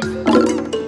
life.